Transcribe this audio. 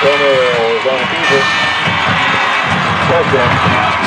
Turner is uh, fever. Touchdown.